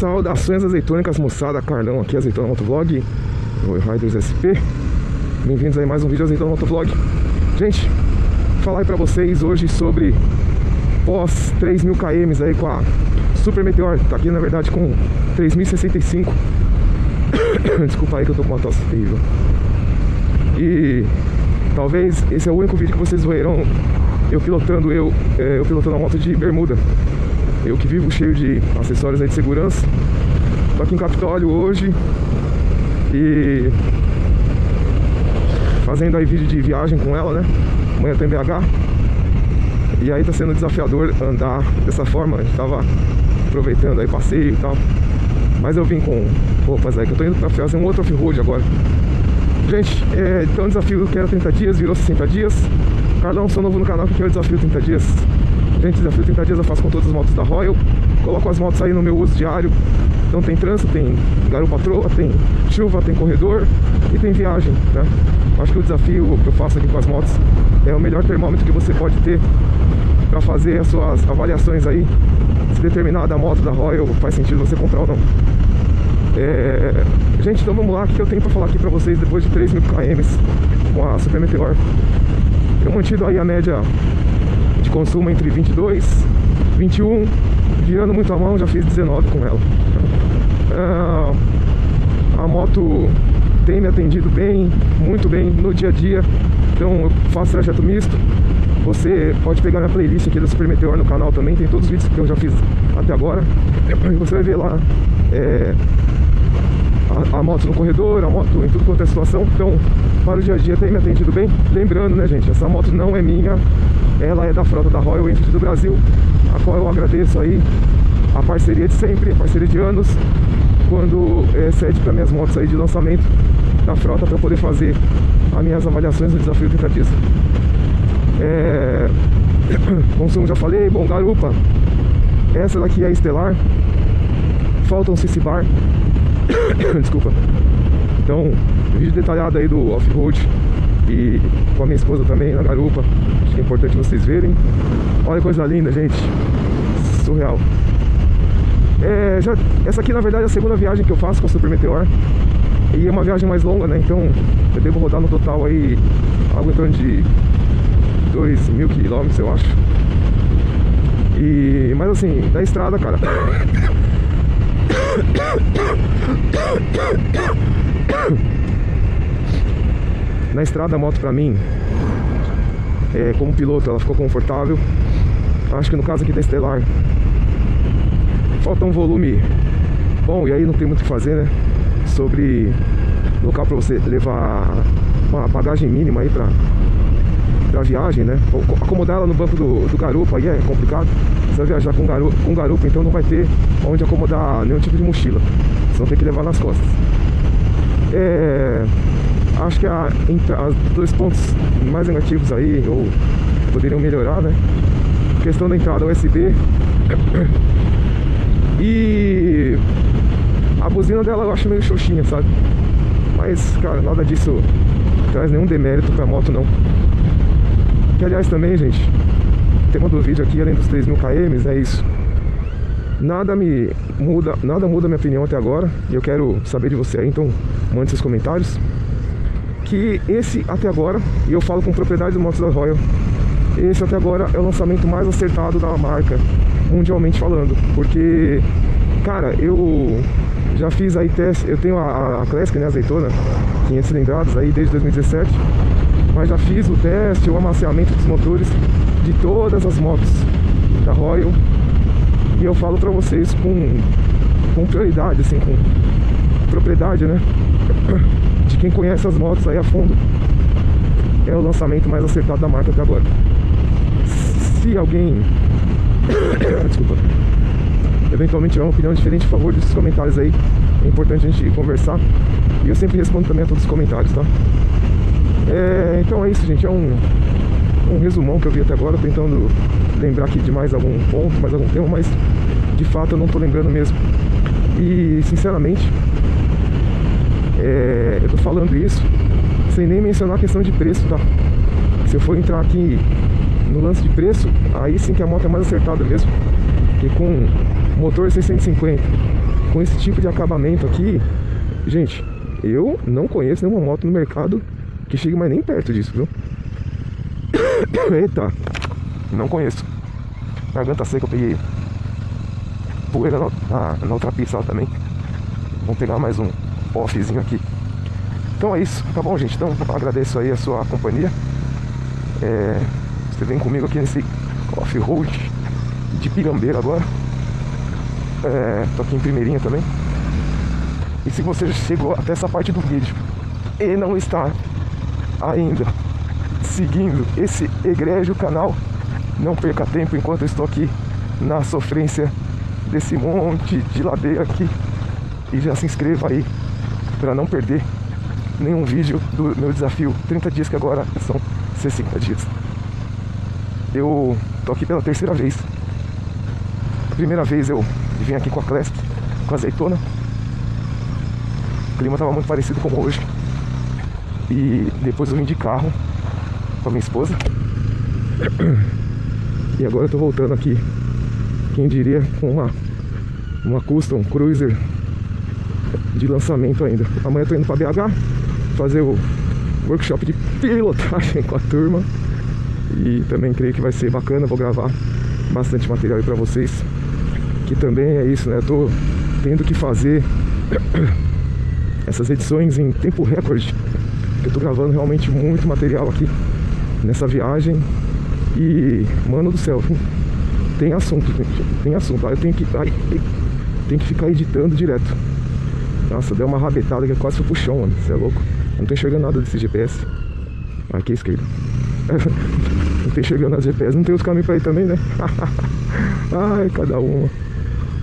Saudações azeitônicas, moçada, Carlão aqui, Azeitona Motovlog, Oi Riders SP. Bem-vindos a mais um vídeo Azeitona Motovlog. Gente, falar pra vocês hoje sobre pós 3.000 km aí com a Super Meteor. Tá aqui na verdade com 3.065. Desculpa aí que eu tô com uma tosse terrível. E talvez esse é o único vídeo que vocês verão eu pilotando eu, é, eu pilotando a moto de bermuda. Eu que vivo cheio de acessórios aí de segurança. Tô aqui em Capitólio hoje e fazendo aí vídeo de viagem com ela, né? Amanhã tem BH. E aí tá sendo desafiador andar dessa forma. A gente tava aproveitando aí passeio e tal. Mas eu vim com roupas aí que eu tô indo pra fazer um outro off-road agora. Gente, é, então o desafio que era 30 dias virou 60 dias. Carlão, sou novo no canal que é o desafio 30 dias. Gente, desafio 30 dias eu faço com todas as motos da Royal. Coloco as motos aí no meu uso diário. Então tem trânsito, tem garupa troa, tem chuva, tem corredor e tem viagem, né? Acho que o desafio que eu faço aqui com as motos é o melhor termômetro que você pode ter para fazer as suas avaliações aí. Se determinada moto da Royal faz sentido você comprar ou não. É... Gente, então vamos lá, o que eu tenho para falar aqui para vocês depois de 3 mil km com a Super Meteor. Eu mantido aí a média de consumo entre 22, 21, girando muito a mão, já fiz 19 com ela. Ah, a moto tem me atendido bem, muito bem no dia a dia, então eu faço trajeto misto. Você pode pegar minha playlist aqui da Super Meteor no canal também, tem todos os vídeos que eu já fiz até agora. Você vai ver lá é, a, a, moto no corredor, a moto em tudo quanto é situação. Então, para o dia a dia tem me atendido bem. Lembrando, né, gente, essa moto não é minha, ela é da frota da Royal Enfield do Brasil, a qual eu agradeço aí a parceria de sempre, a parceria de anos, quando é, cede para minhas motos aí de lançamento da frota para poder fazer as minhas avaliações do desafio 30 dias. É... Consumo já falei, bom, garupa. Essa daqui é a Estelar. Falta um CC Bar. Desculpa. Então, vídeo detalhado aí do off-road e com a minha esposa também na garupa. Acho que é importante vocês verem. Olha que coisa linda, gente. Surreal. É, já, essa aqui na verdade é a segunda viagem que eu faço com a Super Meteor. E é uma viagem mais longa, né? Então eu devo rodar no total aí algo em torno de 2 mil quilômetros, eu acho. E, mas assim, na estrada, cara. Na estrada a moto pra mim, é, como piloto, ela ficou confortável. Acho que no caso aqui da Estelar, falta um volume bom e aí não tem muito o que fazer, né? Sobre local para você levar uma bagagem mínima aí pra, pra viagem, né? Acomodar ela no banco do, do garupa aí é complicado. Você vai viajar com garupa, com garupa, então não vai ter onde acomodar nenhum tipo de mochila. Vai ter que levar nas costas. É, acho que a, os dois pontos mais negativos aí, ou poderiam melhorar, né? questão da entrada USB e a buzina dela eu acho meio xoxinha, sabe? Mas, cara, nada disso traz nenhum demérito pra moto, não. Que, aliás, também, gente, o tema do vídeo aqui, além dos 3 mil km, é isso. Nada me muda, nada muda minha opinião até agora. E eu quero saber de você aí, então mande seus comentários. Que esse até agora, e eu falo com propriedade do Motos da Royal, esse até agora é o lançamento mais acertado da marca, mundialmente falando. Porque, cara, eu já fiz aí teste, eu tenho a, a Classic, né, azeitona, 500 cilindradas aí desde 2017, mas já fiz o teste, o amaciamento dos motores de todas as motos da Royal e eu falo pra vocês com, com prioridade, assim, com propriedade, né? De quem conhece as motos aí a fundo. É o lançamento mais acertado da marca até agora. Se alguém. Desculpa. Eventualmente tiver uma opinião diferente, por favor, desses comentários aí. É importante a gente conversar. E eu sempre respondo também a todos os comentários, tá? É, então é isso, gente. É um, um resumão que eu vi até agora, tentando lembrar aqui de mais algum ponto, mais algum tema, mas de fato eu não tô lembrando mesmo. E sinceramente, é, eu tô falando isso sem nem mencionar a questão de preço, tá? Se eu for entrar aqui no lance de preço, aí sim que a moto é mais acertada mesmo. Que com motor 650 com esse tipo de acabamento aqui, gente, eu não conheço nenhuma moto no mercado que chegue mais nem perto disso, viu? Eita, não conheço. Garganta seca, eu peguei poeira na, na, na outra pista também. Vamos pegar mais um offzinho aqui. Então é isso, tá bom, gente? Então agradeço aí a sua companhia. É, você vem comigo aqui nesse off-road de Pirambeira agora. É, tô aqui em Primeirinha também. E se você chegou até essa parte do vídeo e não está ainda seguindo esse egrégio canal, não perca tempo enquanto eu estou aqui na sofrência desse monte de ladeira aqui e já se inscreva aí para não perder nenhum vídeo do meu desafio 30 dias que agora são 60 dias. Eu tô aqui pela terceira vez. primeira vez eu vim aqui com a Clesp, com a azeitona. O clima tava muito parecido com hoje. E depois eu vim de carro com a minha esposa. E agora eu tô voltando aqui. Quem diria com uma, uma custom cruiser de lançamento ainda. Amanhã eu tô indo pra BH fazer o workshop de pilotagem com a turma. E também creio que vai ser bacana, vou gravar bastante material aí pra vocês. Que também é isso, né? Eu tô tendo que fazer essas edições em tempo recorde. Eu tô gravando realmente muito material aqui nessa viagem. E, mano do céu, tem assunto, gente. Tem assunto. Aí eu tenho que, aí, tenho que ficar editando direto. Nossa, deu uma rabetada que quase fui pro chão, mano. Você é louco. Não tô enxergando nada desse GPS. Aqui à esquerda. não tô enxergando nada GPS. Não tem os caminhos pra ir também, né? Ai, cada uma.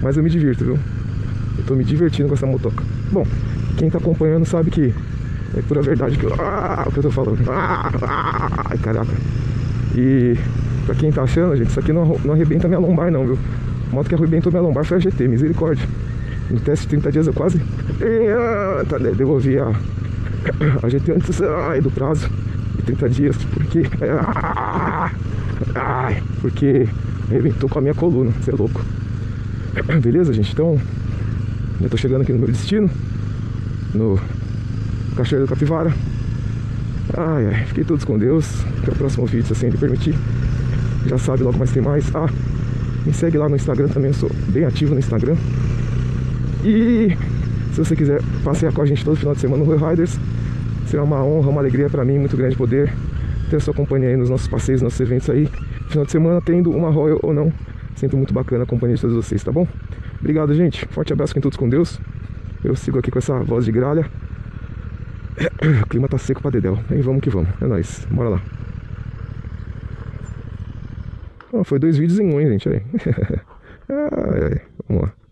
Mas eu me divirto, viu? Eu tô me divertindo com essa motoca. Bom, quem tá acompanhando sabe que é pura verdade que eu, ah, o que eu tô falando. Ah, ah, caraca. E pra quem tá achando, gente, isso aqui não, não arrebenta minha lombar não, viu? A moto que arrebentou minha lombar foi a GT, misericórdia. No teste de 30 dias eu quase tá, devolvi a, a GT antes ai, do prazo de 30 dias, porque. Ai, porque arrebentou com a minha coluna, você é louco. Beleza, gente? Então, eu tô chegando aqui no meu destino, no Cachoeira do Capivara. Ai, ai, fiquei todos com Deus. Até o próximo vídeo, assim ele permitir. Já sabe, logo mais tem mais. Ah, me segue lá no Instagram também, eu sou bem ativo no Instagram. E se você quiser passear com a gente todo final de semana no Rio Riders, será uma honra, uma alegria para mim, muito grande poder ter a sua companhia aí nos nossos passeios, nos nossos eventos aí. Final de semana, tendo uma Royal ou não, sinto muito bacana a companhia de todos vocês, tá bom? Obrigado, gente. Forte abraço com todos com Deus. Eu sigo aqui com essa voz de gralha. O clima tá seco pra dedéu. Vamos que vamos. É nóis. Bora lá. Oh, foi dois vídeos em um, hein, gente. Aí. ai, ai. Vamos lá.